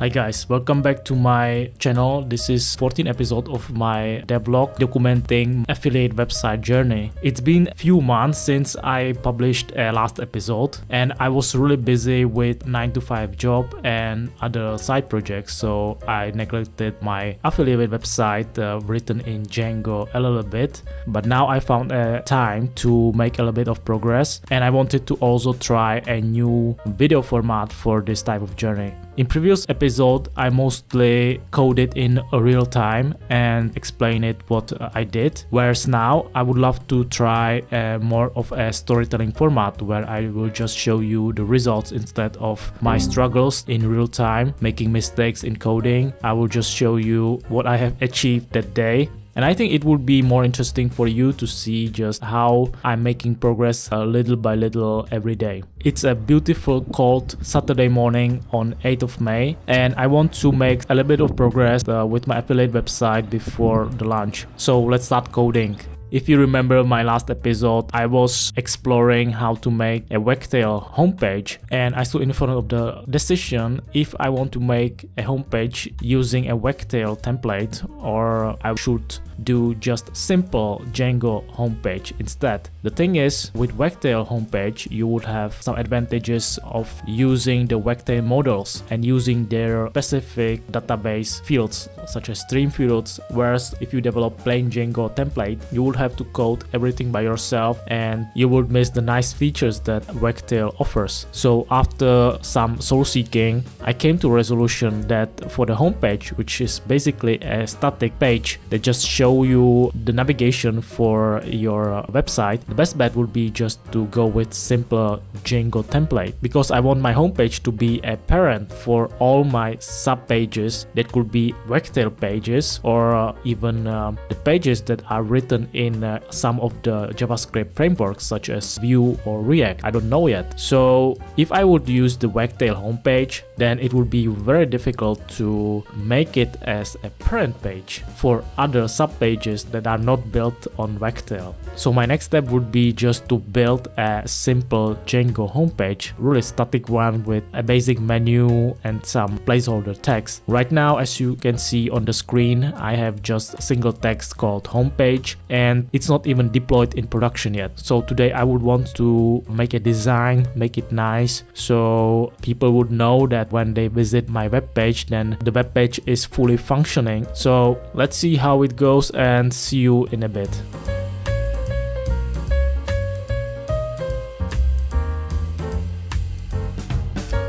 Hi guys, welcome back to my channel. This is 14th episode of my devlog documenting affiliate website journey. It's been a few months since I published a last episode and I was really busy with 9 to 5 job and other side projects so I neglected my affiliate website uh, written in Django a little bit but now I found a time to make a little bit of progress and I wanted to also try a new video format for this type of journey. In previous episode, I mostly coded in real time and explained it what uh, I did. Whereas now, I would love to try a more of a storytelling format where I will just show you the results instead of my mm. struggles in real time, making mistakes in coding. I will just show you what I have achieved that day and I think it would be more interesting for you to see just how I'm making progress a little by little every day. It's a beautiful cold Saturday morning on 8th of May and I want to make a little bit of progress uh, with my affiliate website before the launch. So let's start coding. If you remember my last episode, I was exploring how to make a Wagtail homepage and I stood in front of the decision if I want to make a homepage using a Wagtail template or I should do just simple Django homepage instead. The thing is, with Wagtail homepage, you would have some advantages of using the Wagtail models and using their specific database fields such as stream fields, whereas if you develop plain Django template, you would have to code everything by yourself and you would miss the nice features that Wagtail offers. So after some soul seeking, I came to a resolution that for the homepage, which is basically a static page that just show you the navigation for your website, the best bet would be just to go with simpler Django template because I want my homepage to be a parent for all my sub pages that could be Wagtail pages or even uh, the pages that are written in uh, some of the JavaScript frameworks such as Vue or React. I don't know yet. So if I would use the Wagtail homepage, then it would be very difficult to make it as a parent page for other sub pages that are not built on Wagtail. So my next step would be just to build a simple Django homepage, really static one with a basic menu and some placeholder text. Right now, as you can see on the screen, I have just single text called homepage and it's not even deployed in production yet. So today I would want to make a design, make it nice, so people would know that when they visit my webpage, then the webpage is fully functioning. So let's see how it goes and see you in a bit.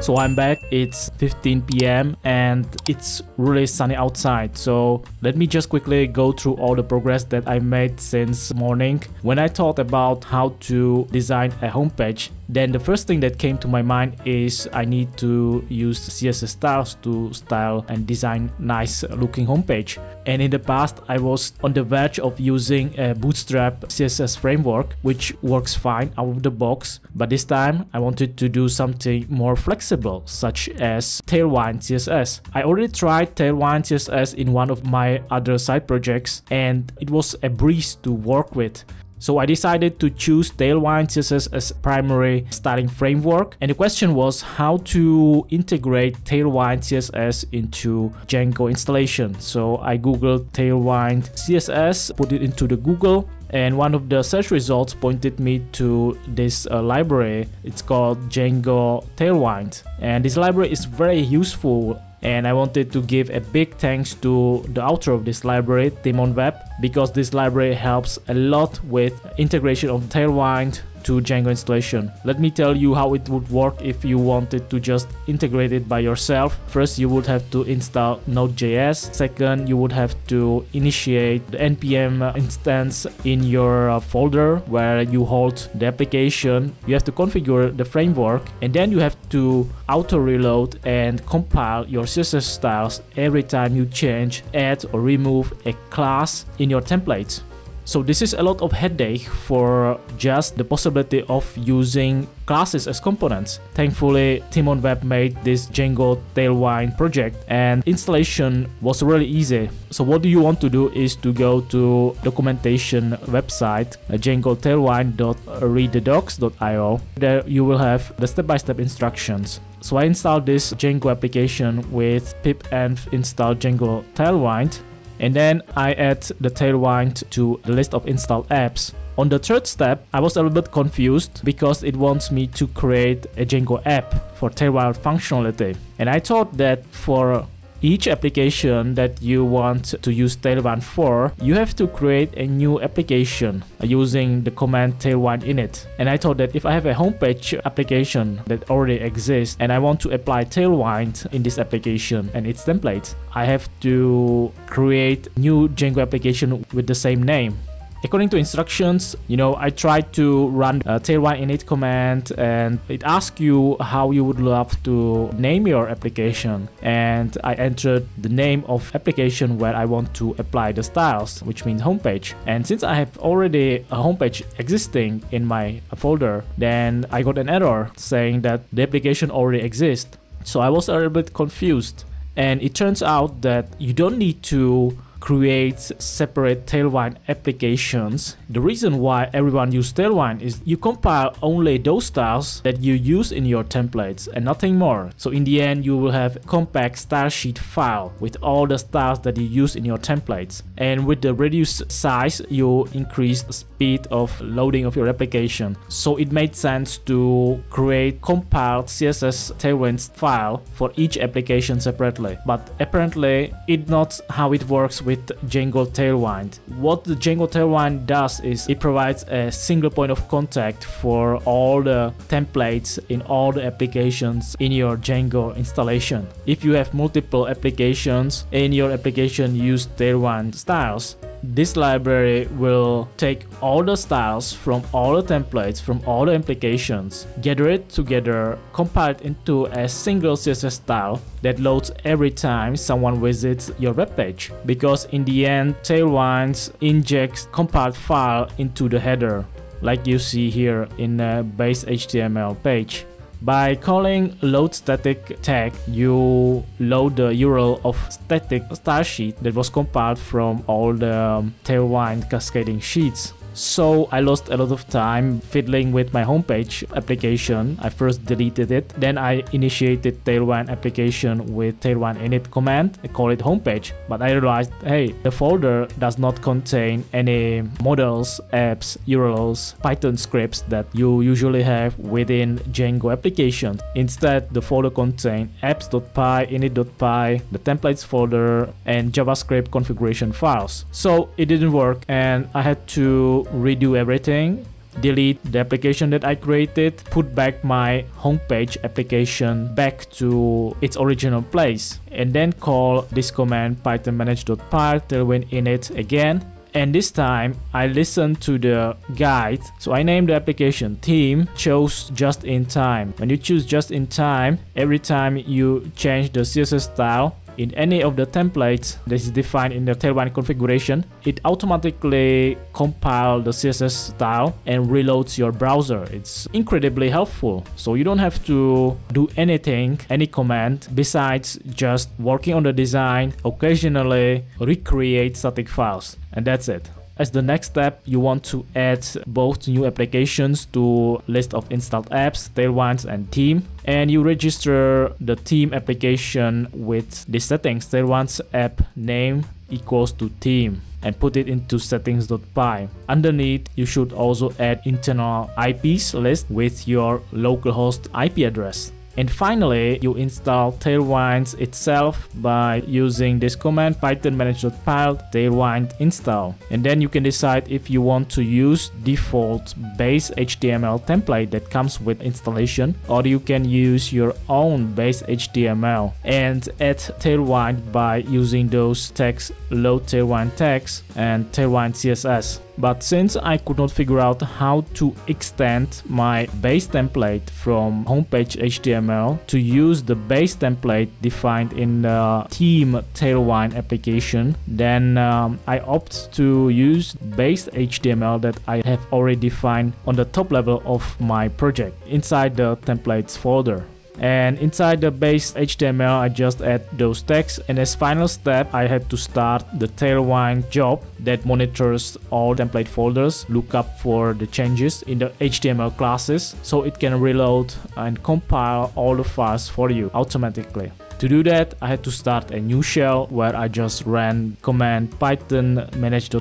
So I'm back, it's 15 p.m. and it's really sunny outside. So let me just quickly go through all the progress that I made since morning. When I thought about how to design a homepage, then the first thing that came to my mind is I need to use CSS styles to style and design nice looking homepage. And in the past, I was on the verge of using a Bootstrap CSS framework, which works fine out of the box. But this time, I wanted to do something more flexible, such as Tailwind CSS. I already tried Tailwind CSS in one of my other side projects, and it was a breeze to work with. So I decided to choose Tailwind CSS as primary styling framework. And the question was how to integrate Tailwind CSS into Django installation. So I googled Tailwind CSS, put it into the Google and one of the search results pointed me to this uh, library it's called django tailwind and this library is very useful and I wanted to give a big thanks to the author of this library, Timon Webb, because this library helps a lot with integration of Tailwind to Django installation. Let me tell you how it would work if you wanted to just integrate it by yourself. First, you would have to install Node.js. Second, you would have to initiate the npm instance in your uh, folder where you hold the application. You have to configure the framework and then you have to auto reload and compile your CSS styles every time you change, add or remove a class in your templates. So this is a lot of headache for just the possibility of using classes as components. Thankfully, Timon Web made this Django Tailwind project and installation was really easy. So what do you want to do is to go to documentation website uh, django tailwind.readthedocs.io. There you will have the step-by-step instructions. So I installed this Django application with pipenv install Django Tailwind and then I add the Tailwind to the list of installed apps. On the third step, I was a little bit confused because it wants me to create a Django app for Tailwind functionality. And I thought that for each application that you want to use Tailwind for, you have to create a new application using the command tailwind init. And I thought that if I have a homepage application that already exists and I want to apply Tailwind in this application and its template, I have to create new Django application with the same name. According to instructions, you know, I tried to run a tailwind init command and it asks you how you would love to name your application. And I entered the name of application where I want to apply the styles, which means homepage. And since I have already a homepage existing in my folder, then I got an error saying that the application already exists. So I was a little bit confused. And it turns out that you don't need to creates separate Tailwind applications. The reason why everyone use Tailwind is you compile only those styles that you use in your templates and nothing more. So in the end, you will have a compact style sheet file with all the styles that you use in your templates. And with the reduced size, you increase the speed of loading of your application. So it made sense to create compiled CSS Tailwind file for each application separately. But apparently, it's not how it works with with Django Tailwind. What the Django Tailwind does is it provides a single point of contact for all the templates in all the applications in your Django installation. If you have multiple applications in your application use Tailwind styles, this library will take all the styles from all the templates from all the implications, gather it together, compile it into a single CSS style that loads every time someone visits your webpage. Because in the end, Tailwinds injects compiled file into the header, like you see here in the base HTML page. By calling load static tag, you load the URL of static style sheet that was compiled from all the Tailwind cascading sheets. So I lost a lot of time fiddling with my homepage application. I first deleted it, then I initiated Tailwind application with Tailwind init command. I call it homepage, but I realized, hey, the folder does not contain any models, apps, URLs, Python scripts that you usually have within Django applications. Instead, the folder contains apps.py, init.py, the templates folder, and JavaScript configuration files. So it didn't work and I had to redo everything delete the application that I created, put back my homepage application back to its original place, and then call this command python manage.py tailwind init again. And this time I listened to the guide. So I named the application theme, chose just in time. When you choose just in time, every time you change the CSS style, in any of the templates that is defined in the Tailwind configuration, it automatically compiles the CSS style and reloads your browser. It's incredibly helpful. So you don't have to do anything, any command, besides just working on the design, occasionally recreate static files. And that's it. As the next step, you want to add both new applications to list of installed apps, Tailwinds and theme. And you register the theme application with the settings Tailwinds app name equals to theme and put it into settings.py. Underneath, you should also add internal IPs list with your localhost IP address. And finally, you install Tailwind itself by using this command python manage.py tailwind install. And then you can decide if you want to use default base HTML template that comes with installation or you can use your own base HTML and add Tailwind by using those tags load Tailwind tags and Tailwind CSS. But since I could not figure out how to extend my base template from homepage HTML to use the base template defined in the theme Tailwind application, then um, I opt to use base HTML that I have already defined on the top level of my project inside the templates folder and inside the base HTML I just add those tags and as final step I had to start the Tailwind job that monitors all template folders look up for the changes in the HTML classes so it can reload and compile all the files for you automatically. To do that, I had to start a new shell where I just ran command python manage.py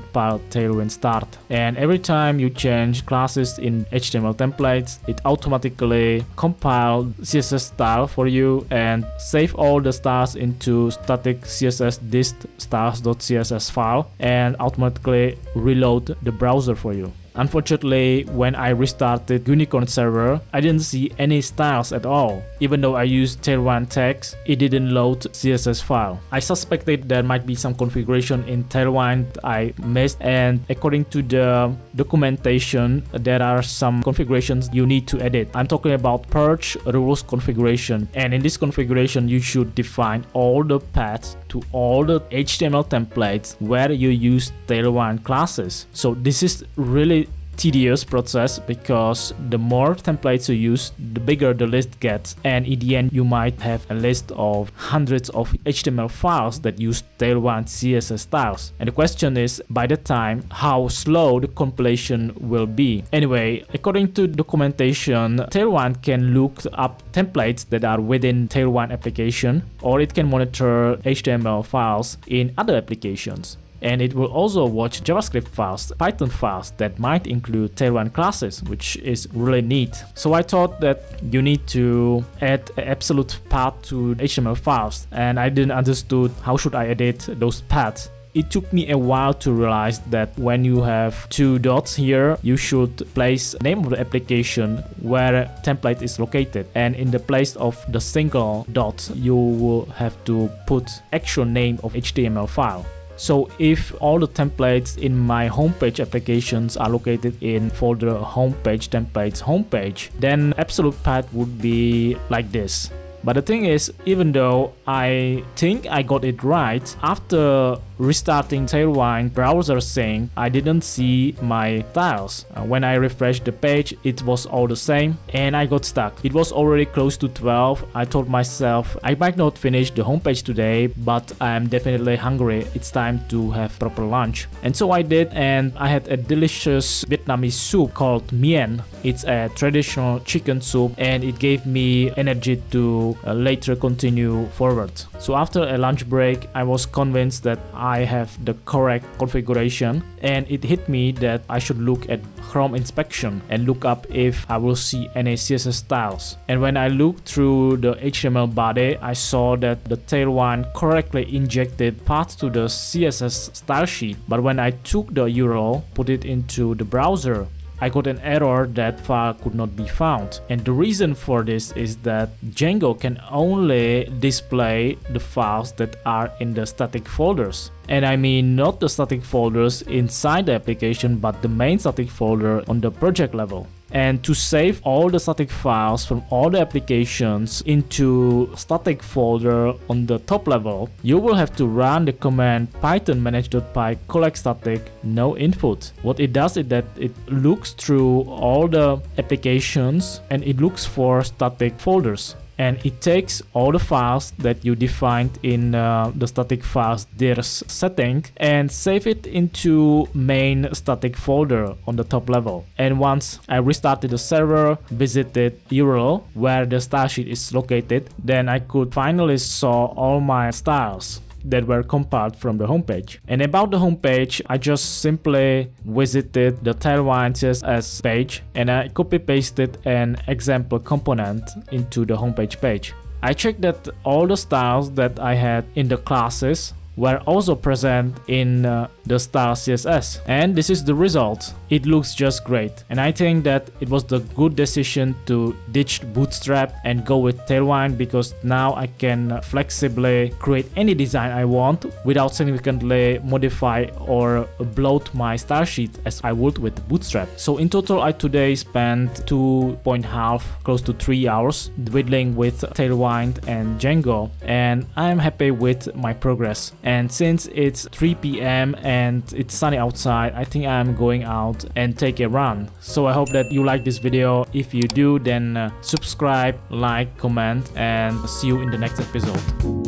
tailwind start. And every time you change classes in HTML templates, it automatically compile CSS style for you and save all the styles into static CSS dist styles.css file and automatically reload the browser for you. Unfortunately, when I restarted Unicorn server, I didn't see any styles at all. Even though I used Tailwind tags, it didn't load CSS file. I suspected there might be some configuration in Tailwind I missed and according to the documentation, there are some configurations you need to edit. I'm talking about purge rules configuration and in this configuration you should define all the paths to all the HTML templates where you use Tailwind classes. So this is really tedious process because the more templates you use, the bigger the list gets. And in the end, you might have a list of hundreds of HTML files that use Tailwind CSS styles. And the question is, by the time, how slow the compilation will be. Anyway, according to documentation, Tailwind can look up templates that are within Tailwind application, or it can monitor HTML files in other applications and it will also watch JavaScript files, Python files that might include Tailwind classes, which is really neat. So I thought that you need to add absolute path to HTML files, and I didn't understood how should I edit those paths it took me a while to realize that when you have two dots here, you should place name of the application where template is located. And in the place of the single dot, you will have to put actual name of HTML file. So if all the templates in my homepage applications are located in folder homepage templates homepage, then absolute path would be like this. But the thing is, even though I think I got it right, after restarting Tailwind browser saying I didn't see my tiles. Uh, when I refreshed the page, it was all the same and I got stuck. It was already close to 12. I told myself I might not finish the homepage today, but I'm definitely hungry. It's time to have proper lunch. And so I did and I had a delicious Vietnamese soup called mien. It's a traditional chicken soup and it gave me energy to uh, later continue forward. So after a lunch break, I was convinced that I have the correct configuration and it hit me that I should look at Chrome inspection and look up if I will see any CSS styles. And when I looked through the HTML body, I saw that the Tailwind correctly injected path to the CSS style sheet. But when I took the URL, put it into the browser, I got an error that file could not be found. And the reason for this is that Django can only display the files that are in the static folders. And I mean not the static folders inside the application but the main static folder on the project level and to save all the static files from all the applications into static folder on the top level, you will have to run the command python manage.py collect static no input. What it does is that it looks through all the applications and it looks for static folders and it takes all the files that you defined in uh, the static files dirs setting and save it into main static folder on the top level. And once I restarted the server, visited URL where the style sheet is located, then I could finally saw all my styles that were compiled from the homepage. And about the homepage, I just simply visited the Tailwind CSS page and I copy pasted an example component into the homepage page. I checked that all the styles that I had in the classes were also present in uh, the star CSS. And this is the result. It looks just great. And I think that it was the good decision to ditch Bootstrap and go with Tailwind because now I can flexibly create any design I want without significantly modify or bloat my style sheet as I would with Bootstrap. So in total I today spent two point half close to three hours whittling with Tailwind and Django and I'm happy with my progress and since it's 3 p.m. and it's sunny outside I think I'm going out and take a run. So I hope that you like this video. If you do then uh, subscribe like comment and see you in the next episode